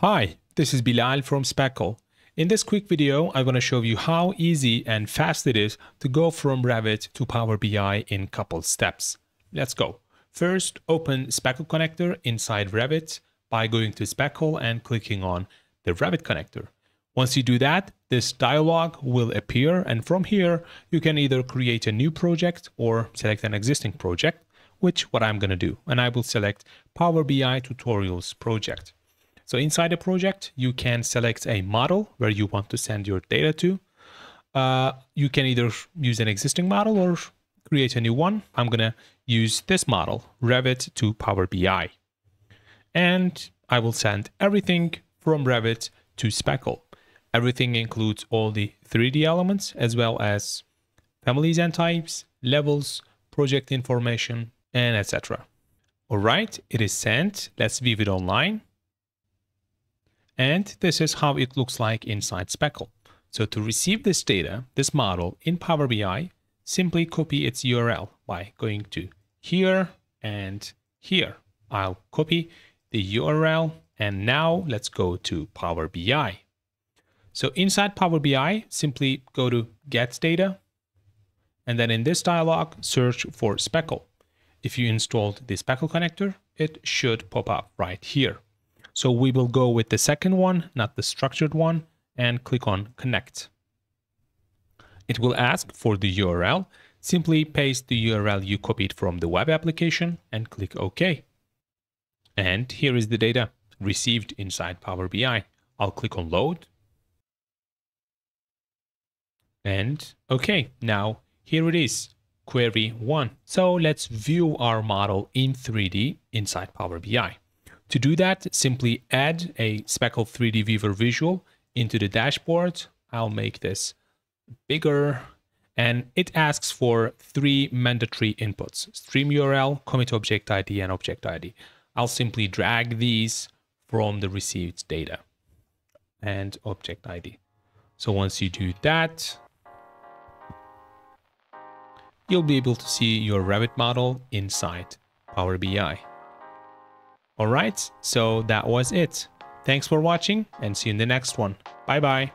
Hi, this is Bilal from Speckle. In this quick video, I'm going to show you how easy and fast it is to go from Revit to Power BI in couple steps. Let's go. First, open Speckle connector inside Revit by going to Speckle and clicking on the Revit connector. Once you do that, this dialog will appear and from here, you can either create a new project or select an existing project, which what I'm going to do. And I will select Power BI Tutorials project. So inside a project, you can select a model where you want to send your data to. Uh, you can either use an existing model or create a new one. I'm going to use this model, Revit to Power BI. And I will send everything from Revit to Speckle. Everything includes all the 3D elements as well as families and types, levels, project information, and etc. All right, it is sent. Let's view it online. And this is how it looks like inside Speckle. So to receive this data, this model in Power BI, simply copy its URL by going to here and here. I'll copy the URL and now let's go to Power BI. So inside Power BI, simply go to Get Data and then in this dialog, search for Speckle. If you installed the Speckle connector, it should pop up right here. So we will go with the second one, not the structured one, and click on connect. It will ask for the URL. Simply paste the URL you copied from the web application and click OK. And here is the data received inside Power BI. I'll click on load. And okay, now here it is, query one. So let's view our model in 3D inside Power BI. To do that, simply add a Speckle 3D Viewer visual into the dashboard. I'll make this bigger and it asks for three mandatory inputs, stream URL, commit object ID, and object ID. I'll simply drag these from the received data and object ID. So once you do that, you'll be able to see your Revit model inside Power BI. Alright, so that was it. Thanks for watching and see you in the next one. Bye bye.